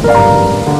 Música